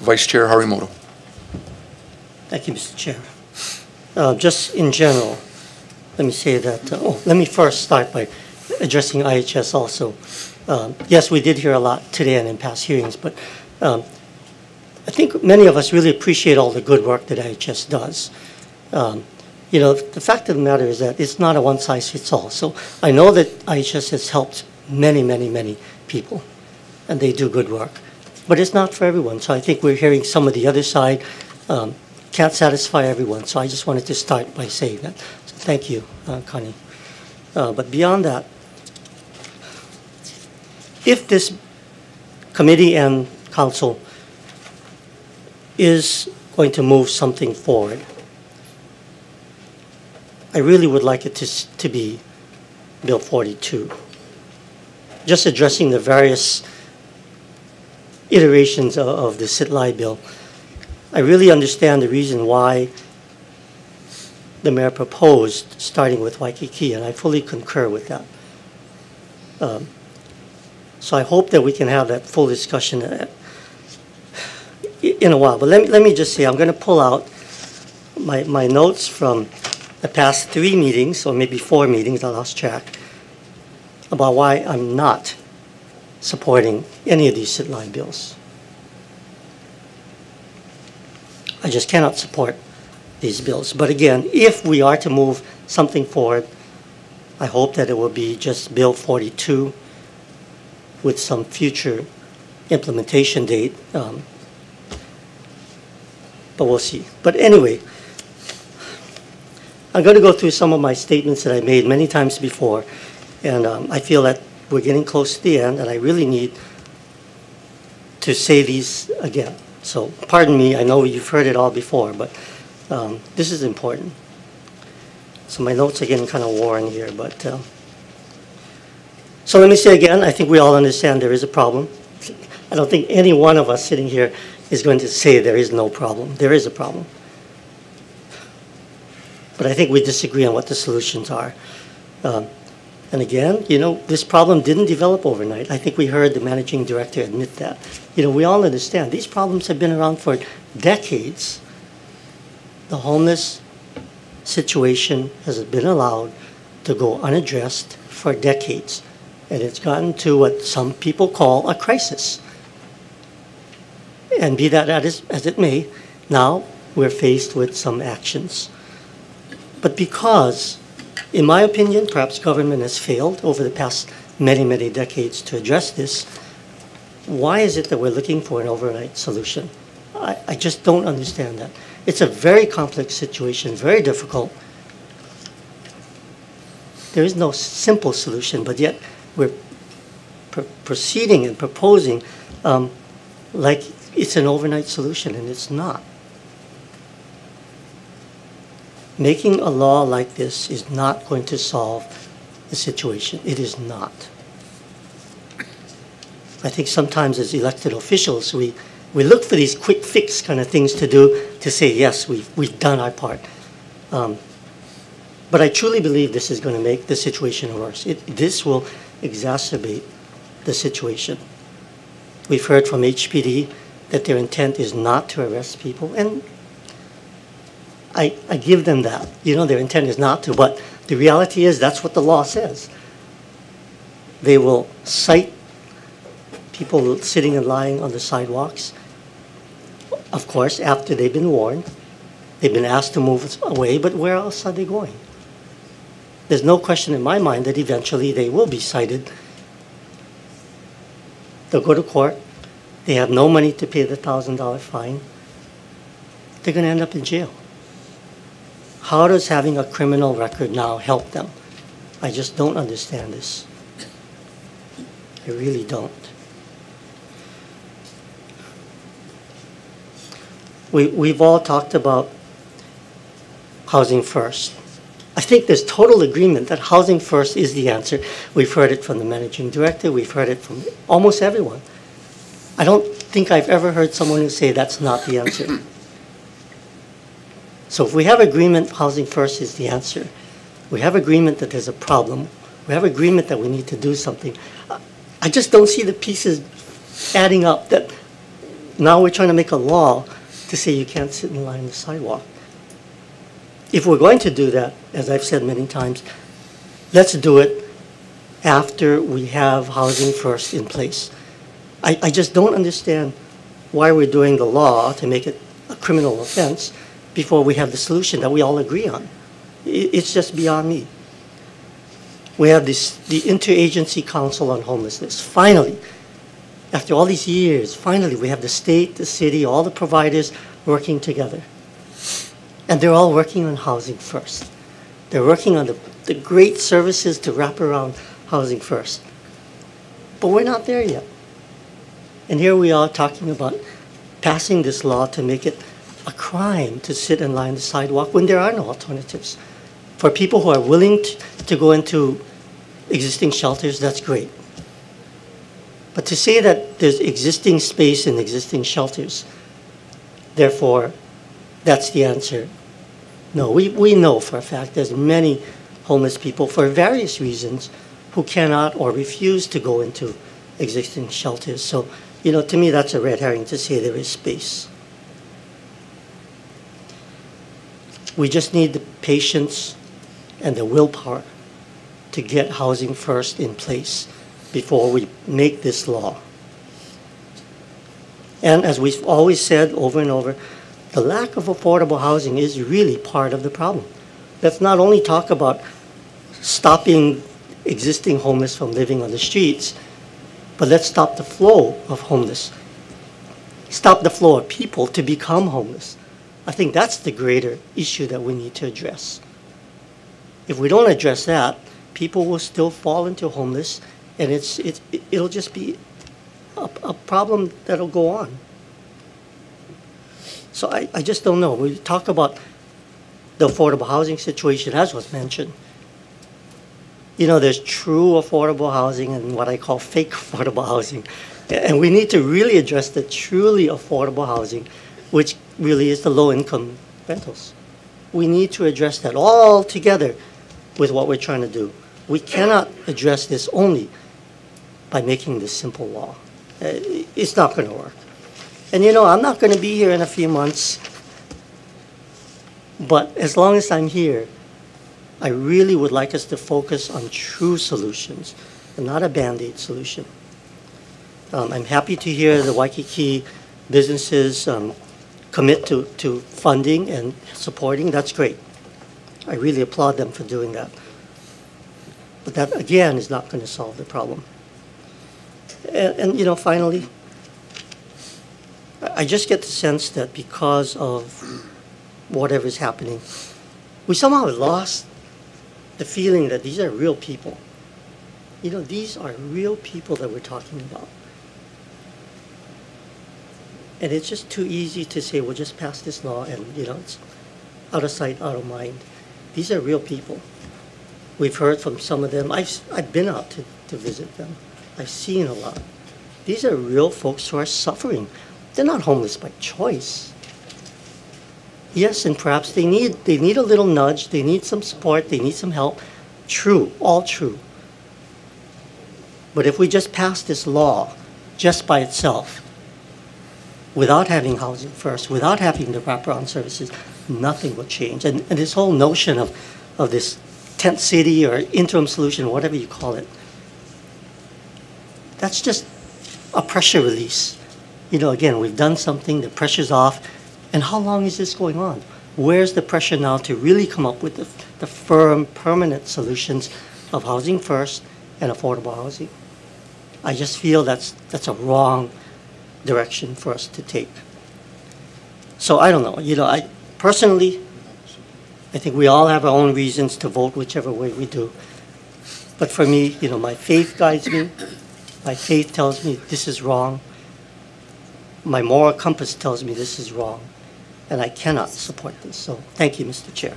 Vice Chair Harimoto. Thank you, Mr. Chair. Uh, Just in general, let me say that, uh, oh, let me first start by addressing IHS also. Um, Yes, we did hear a lot today and in past hearings, but um, I think many of us really appreciate all the good work that IHS does. Um, You know, the fact of the matter is that it's not a one-size-fits-all. So I know that IHS has helped many, many, many people, and they do good work. But it's not for everyone. So I think we're hearing some of the other side um, can't satisfy everyone. So I just wanted to start by saying that. So thank you, uh, Connie. Uh, But beyond that, if this committee and council is going to move something forward, I really would like it to, to be Bill 42. Just addressing the various iterations of, of the sit-lie bill. I really understand the reason why the mayor proposed starting with Waikiki, and I fully concur with that. Um, So I hope that we can have that full discussion uh, in a while. But let, me- let me just say, I'm going to pull out my, my notes from the past three meetings, or maybe four meetings, I lost track, about why I'm not supporting any of these sit-lie bills. I just cannot support these bills. But again, if we are to move something forward, I hope that it will be just Bill 42 with some future implementation date. um, But we'll see. But anyway, I'm going to go through some of my statements that I made many times before, and um, I feel that we're getting close to the end, and I really need to say these again. So pardon me, I know you've heard it all before, but um, this is important. So my notes are getting kind of worn here, but, uh, so let me say again, I think we all understand there is a problem. I don't think any one of us sitting here is going to say there is no problem. There is a problem. But I think we disagree on what the solutions are. Um, And again, you know, this problem didn't develop overnight. I think we heard the managing director admit that. You know, we all understand, these problems have been around for decades. The homeless situation has been allowed to go unaddressed for decades. And it's gotten to what some people call a crisis. And be that as as it may, now we're faced with some actions. But because in my opinion, perhaps government has failed over the past many, many decades to address this. Why is it that we're looking for an overnight solution? I, I just don't understand that. It's a very complex situation, very difficult. There is no simple solution, but yet we're pr- proceeding and proposing um, like it's an overnight solution, and it's not. Making a law like this is not going to solve the situation. It is not. I think sometimes as elected officials, we, we look for these quick fix kind of things to do to say, yes, we've, we've done our part. Um, but I truly believe this is going to make the situation worse. It, this will exacerbate the situation. We've heard from HPD that their intent is not to arrest people, and I, I give them that. You know, their intent is not to, but the reality is that's what the law says. They will cite people sitting and lying on the sidewalks, of course, after they've been warned. They've been asked to move away, but where else are they going? There's no question in my mind that eventually they will be cited. They'll go to court. They have no money to pay the thousand dollar fine. They're going to end up in jail. How does having a criminal record now help them? I just don't understand this. I really don't. We, we've all talked about housing first. I think there's total agreement that housing first is the answer. We've heard it from the managing director, we've heard it from almost everyone. I don't think I've ever heard someone who say that's not the answer. So if we have agreement, housing first is the answer. We have agreement that there's a problem. We have agreement that we need to do something. I- just don't see the pieces adding up that now we're trying to make a law to say you can't sit and line on the sidewalk. If we're going to do that, as I've said many times, let's do it after we have housing first in place. I, I just don't understand why we're doing the law to make it a criminal offense before we have the solution that we all agree on. It's just beyond me. We have this, the Interagency Council on Homelessness. Finally, after all these years, finally, we have the state, the city, all the providers working together. And they're all working on housing first. They're working on the, the great services to wrap around housing first. But we're not there yet. And here we are talking about passing this law to make it a crime to sit and lie on the sidewalk when there are no alternatives. For people who are willing to, to go into existing shelters, that's great. But to say that there's existing space in existing shelters, therefore, that's the answer. No, we, we know for a fact there's many homeless people for various reasons who cannot or refuse to go into existing shelters. So, you know, to me, that's a red herring to say there is space. We just need the patience and the willpower to get housing first in place before we make this law. And as we've always said over and over, the lack of affordable housing is really part of the problem. Let's not only talk about stopping existing homeless from living on the streets, but let's stop the flow of homeless. Stop the flow of people to become homeless. I think that's the greater issue that we need to address. If we don't address that, people will still fall into homeless, and it's, it, it'll just be a, a problem that'll go on. So I, I just don't know. We talk about the affordable housing situation, as was mentioned. You know, there's true affordable housing and what I call fake affordable housing. And we need to really address the truly affordable housing, which really is the low income rentals. We need to address that all together with what we're trying to do. We cannot address this only by making this simple law. Uh, It's not going to work. And you know, I'm not going to be here in a few months, but as long as I'm here, I really would like us to focus on true solutions and not a Band-Aid solution. Um, I'm happy to hear the Waikiki businesses um, commit to, to funding and supporting. That's great. I really applaud them for doing that. But that, again, is not going to solve the problem. And, and, you know, finally, I just get the sense that because of whatever's happening, we somehow lost the feeling that these are real people. You know, these are real people that we're talking about. And it's just too easy to say, we'll just pass this law and, you know, it's out of sight, out of mind. These are real people. We've heard from some of them. I've, I've been out to, to visit them. I've seen a lot. These are real folks who are suffering. They're not homeless by choice. Yes, and perhaps they need, they need a little nudge, they need some support, they need some help. True, all true. But if we just pass this law just by itself, without having housing first, without having the wraparound services, nothing will change. And, and this whole notion of, of this tent city or interim solution, whatever you call it, that's just a pressure release. You know, again, we've done something, the pressure's off, and how long is this going on? Where's the pressure now to really come up with the, the firm, permanent solutions of housing first and affordable housing? I just feel that's, that's a wrong direction for us to take. So I don't know, you know, I personally, I think we all have our own reasons to vote whichever way we do. But for me, you know, my faith guides me. My faith tells me this is wrong. My moral compass tells me this is wrong. And I cannot support this. So thank you, Mr. Chair.